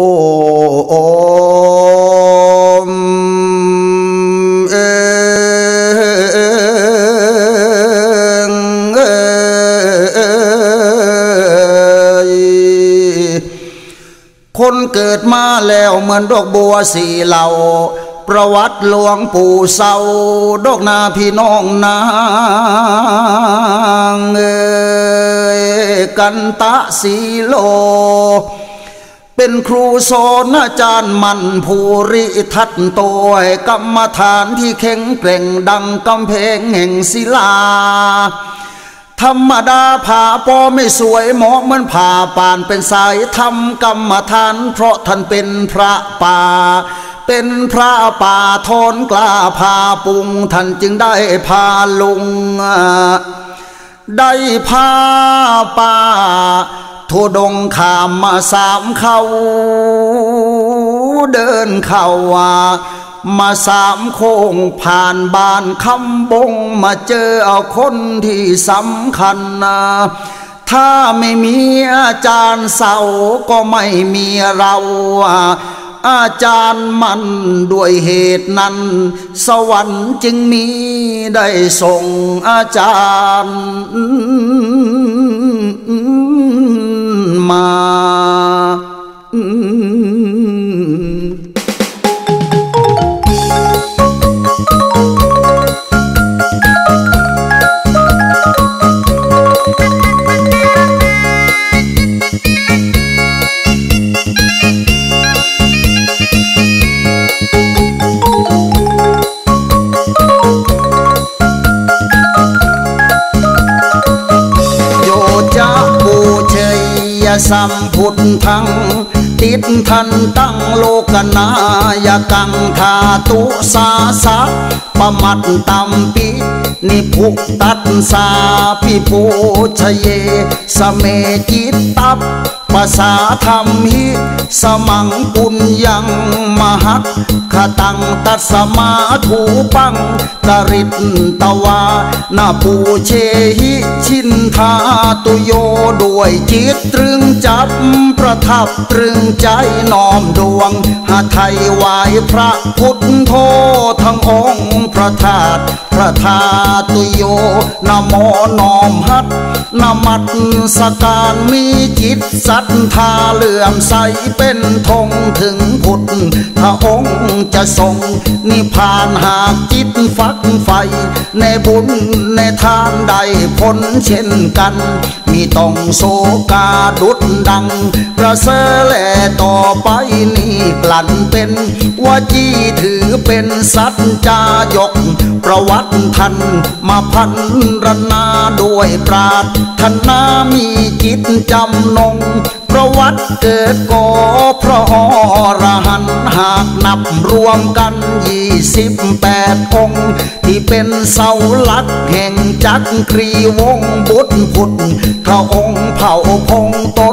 โอโอมเองเอยคนเกิดมาแล้วเหมือนดอกบัวสีเหล่า ประวัติหลวงปู่เศร้าดอกนาพี่น้องนางเอยกันตะสีโล เป็นครูสอนอาจารย์มันภูริทัตโตให้กรรมฐานที่แข็งแกร่งดังกำแพงแห่งศิลา ธรรมดาผ่าปอไม่สวยหมอกเหมือนผ่าป่านเป็นสายทำกรรมฐานเพราะท่านเป็นพระป่า เป็นพระป่าทนกล้าพาปุงท่านจึงได้พาลุง ได้พาป่า ทุดงขามมาสามเขาเดินเข้าว่ามาสามโค้งผ่านบ้านคำบงมาเจอเอาคนที่สำคัญนะถ้าไม่มีอาจารย์เสาก็ไม่มีเรา อาจารย์มันด้วยเหตุนั้น สวรรค์จึงมีได้ส่งอาจารย์ ม สัมพุทธัง ติดทันตั้งโลกนายกังธาตุสาสะปมัตตัมปินิพุตัสสาพิโพชเย สเมจิตตับภาษาธรรมหิสมังปุญญังมหัตขตังตัสมาถูปังกริตตวานาปูเชหิชินทาตุโยด้วยจิตตรึงจับประทับตรึงใจน้อมดวงหาไทยวายพระพุทธโธทั้งองค์พระธาตุพระธาตุโยนโมน้อมหัดนามัดสการมีจิตศรัทธาเลื่อมใสเป็นธงถึงพุทธพระองค์จะทรงนิพพานหากจิตฟักไฟ ในบุญในทานใดผลเช่นกัน มีต้องโศกาดุดดัง ประเสริฐต่อไป นี่กลั่นเป็นวจีถือเป็นสัจจายก ประวัติท่านมาพันรนาด้วยปราดธนนามีจิตจำนง ประวัติเกิดก่อพระอรหันหากนับรวมกันยี่สิบแปดองค์ที่เป็นเสาหลักแห่งจักรีวงบุตรพุทธพระองค์เผ่าพงต้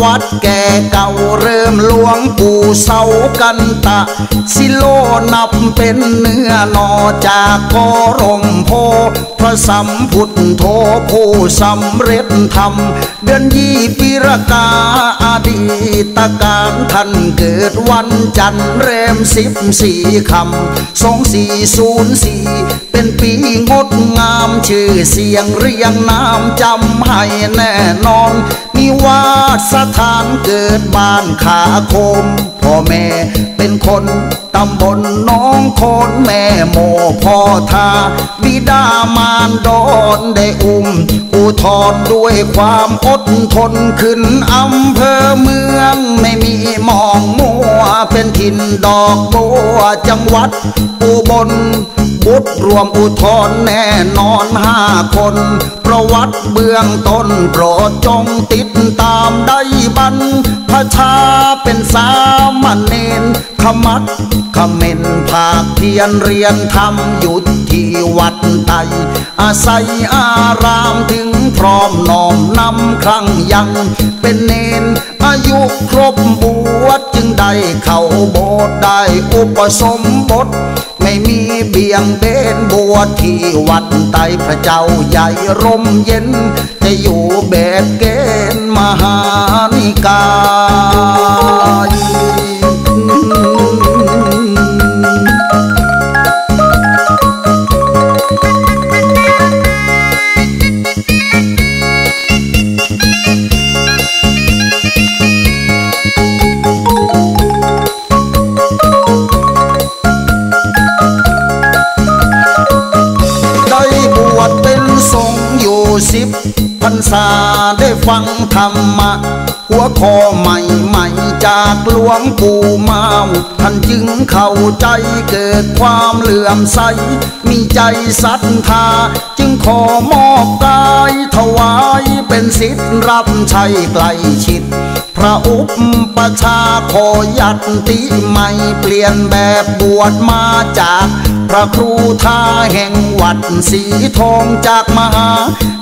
วัติแก่เก่าเริ่มหลวงปู่เสากันตะ สิโลนับเป็นเนื้อนอจากกรมโพพระสัมพุทธโธผู้สำเร็จธรรม เดือนยี่ปีรกาอดีตการท่านเกิดวันจันทร์แรมสิบสี่คำสองสี่ศูนย์สี่เป็นปีงดงามชื่อเสียงเรียงนามจำให้แน่นอนมีวาสถานเกิดบ้านขาคม พ่อแม่เป็นคนตำบลน้องคนแม่โมพ่อทาบิดามารดอนได้อุ้ม อุทธรด้วยความอดทนขึ้นอำเภอเมือง ไม่มีมองมัวเป็นถิ่นดอกบัวจังหวัดอุบล บุตรรวมอุทธรแน่นอนห้าคน ประวัติเบื้องต้นโปรดจงติดตามได้บันพระชาเป็นสามัเนนขมัดขเมนภาคเพียนเรียนธรรมอยู่ที่วัดไตอาศัยอารามถึงพร้อมน้อมนำครั้งยังเป็นเนนอายุครบบวชจึงได้เข้าโบสถ์ได้อุปสมบท ไม่มีเบี่ยงเบนบวชที่วัดไตพระเจ้าใหญ่ร่มเย็น จะอยู่แบบเกณฑ์มหานิกาย ฟังธรรมะ หัวคอใหม่ใหม่จากหลวงปู่มาท่านจึงเข้าใจเกิดความเหลื่อมใส มีใจศรัทธา จึงขอมอบกายถวายเป็นสิทธิ์รับใช้ใกลชิด พระอุปปชาขอยัดติใหม่เปลี่ยนแบบบวชมาจาก พระครูทาแห่งวัดสีทองจากมหา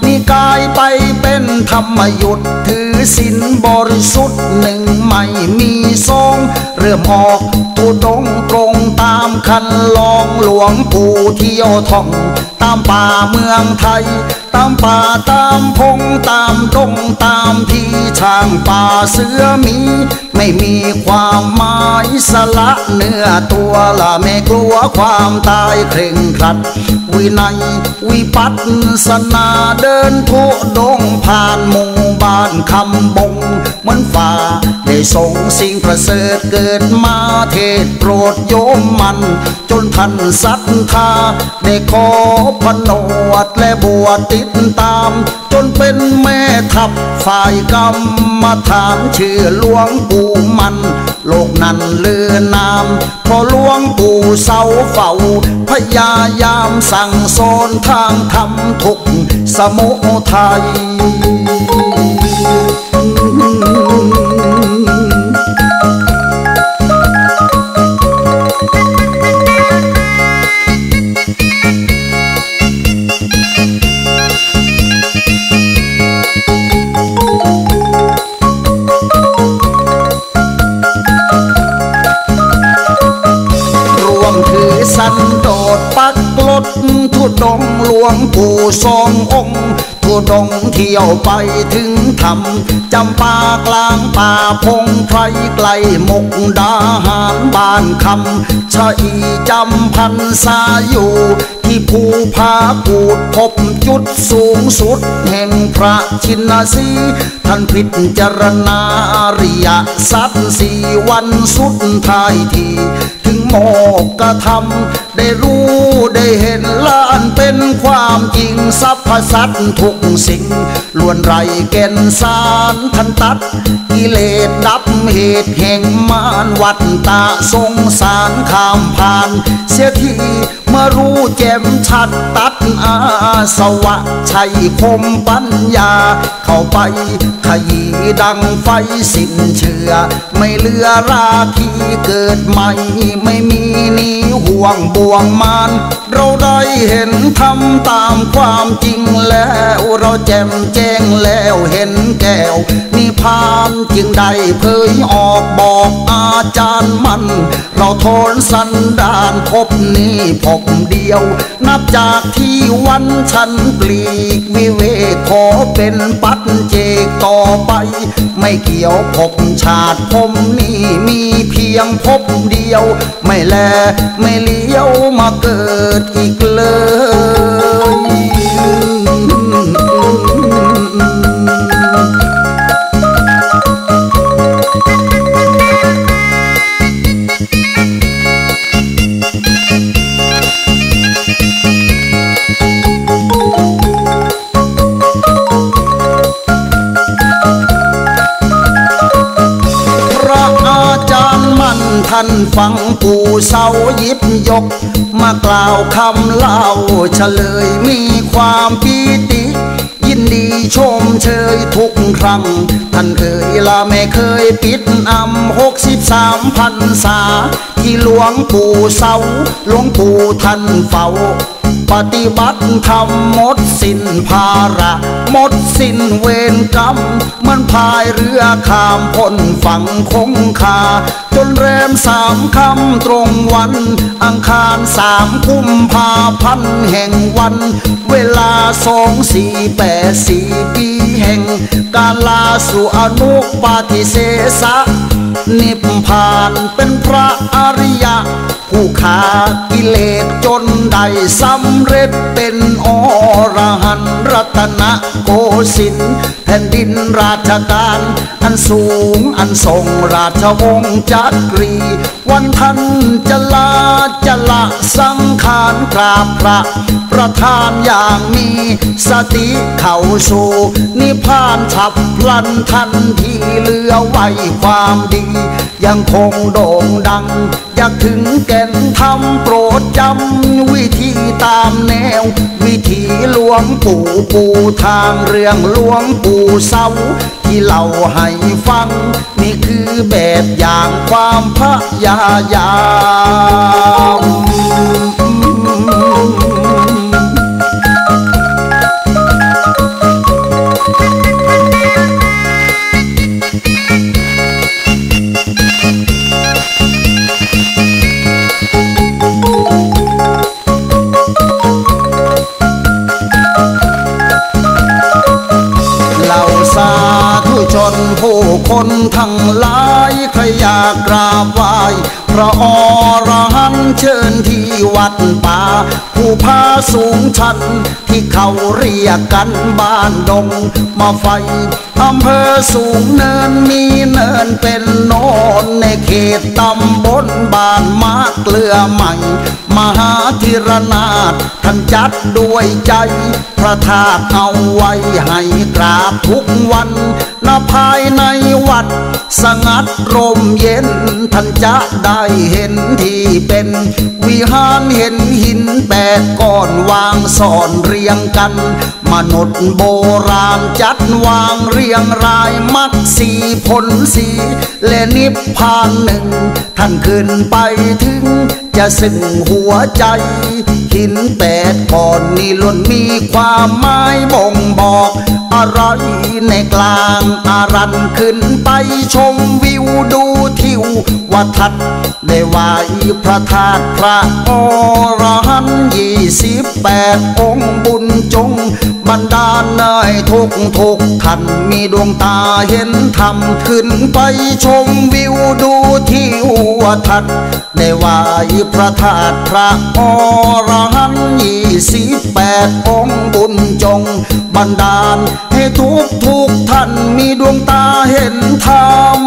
นิกายไปเป็นธรรมยุทธถือศีลบริสุทธิ์หนึ่งไม่มีสองเริ่มออกตุดงตรงตามคันลองหลวงปู่เที่ยวท่องามป่าเมืองไทย ตามป่าตามพงตามตรงตามที่ช่างป่าเสือมี ไม่มีความหมายสละเนื้อตัวละไม่กลัวความตายเคร่งครัด วินัยวิปัสสนาเดินทุดงผ่านหมู่บ้านคำบง เหมือนฝ่าได้ส่งสิ่งประเสริฐเกิดมาเทศโปรดโยมมัน จนท่านศรัทธาได้ขอพนวดและบวชติดตาม จนเป็นแม่ทัพฝ่ายกรรมฐานชื่อหลวงปู่มัน โลกนั้นเลือนามพอหลวงปู่เสาเฝ้าพยายามสั่งสอนทางธรรมทุกสมุทัย ดงหลวงปู่สององค์ทุดงเที่ยวไปถึงธรรมจำปากลางป่าพงไพรไกลมกดาหารบ้านคำชะอีจำพันษาอยู่ ที่ภูผาปูดพบจุดสูงสุดแห่งพระชินสีท่านพิจารณาอริยสัจสี่วันสุดท้ายที โมกกระทำได้รู้ได้เห็นล้านเป็นความจริงสรรพสัตว์ทุกสิ่งล้วนไรเกณฑ์สารทันตัดกิเลสดับเหตุแห่งมารวัดตาสงสารข้ามผ่าน เสียทีเมื่อรู้แจ่มชัดตัดอาสวะชัยคมปัญญา เข้าไปขยีดังไฟสิ้นเชื่อ ไม่เหลือราคีเกิดใหม่ไม่มีนี้ห่วงบ่วงมาน เราได้เห็นทำตามความจริงแล้วเราแจ่มแจ้งแล้วเห็นแก้วนิพานจึงได้เผยออกบอกอาจารย์มัน เราทนสันดานพบนี้พบเดียว นับจากที่วันฉันปลีกวิเวกขอเป็นปัจเจกต่อไป ไม่เกี่ยวพบชาติผมนี่มีเพียงพบเดียวไม่แลไม่เลี้ยวมาเกิดอีกเลย เศร้ายิบยก มากล่าวคำเล่าเฉลยมีความปีติ ยินดีชมเชยทุกครั้ง ท่านเคยละไม่เคยปิดอำหกสิบสามพันษา ที่หลวงปู่เศร้าหลวงปู่ท่านเฝ้าปฏิบัติธรรมหมดสิ้นภาระหมดสิ้นเวรกรรมเหมันพายเรือข้ามพ้นฝั่งคงคา จนแรมสามคำตรงวัน อังคารสามคุมภาพันธ์แห่งวัน เวลาสองสี่แปดสี่ปีแห่ง การลาสู่อนุปาทิเสสะ นิพพานเป็นพระอริยะ ผู้ขากิเลสจนได้สำเร็จเป็นอรหันต์รัตนโกสินทร์ ผ่นดินราชการ อันสูงอันทรงราชวงศ์จักรี วันท่านจะลาจะละสังขารกราบพระ ประธานอย่างมีสติเข้าสู่นิพพานฉับพลันทันทีเหลือไว้ความดี ยังคงโด่งดัง อยากถึงแก่นธรรมโปรดจำวิ ตามแนว วิธีหลวงปู่ปู่ทางเรื่องหลวงปู่เศร้าที่เล่าให้ฟัง นี่คือแบบอย่างความพยายาม ผู้คนทั้งหลายใครอยากกราบไหว้พระอรหันต์เชิญที่วัดป่าผู้พาสูงชัน ที่เขาเรียกกันบ้านดงมาไฟอำเภอสูงเนินมีเนินเป็นโนนในเขตตำบลบ้านมาเกลือใหม่ มหาธิรนาถท่านจัดด้วยใจ พระธาตุเอาไว้ให้กราบทุกวันณภายในวัด สงัดร่มเย็น ท่านจะได้เห็นที่เป็น วิหารเห็นหินแปดก้อนวางซ่อนเรียงกัน มนุษย์โบราณจัดวางเรียงรายมักสีผลสีและนิพพานหนึ่ง ท่านขึ้นไปถึงจะสึ่งหัวใจหินแปดก้อนนี้ล้วนมีความหมายบ่งบอก อะไรในกลางอารันขึ้นไปชมวิวดูทิววัทัดได้ไหวพระธาตุพระอรหันยี่สิบแปดองค์บุญจงบันดาลให้ทุกทุกท่านมีดวงตาเห็นธรรมขึ้นไปชมวิวดูทิววัทัดได้ไหวพระธาตุพระอรหันยี่สิบแปดองค์บุญจง บันดาล ให้ทุกทุกท่านมีดวงตาเห็นธรรม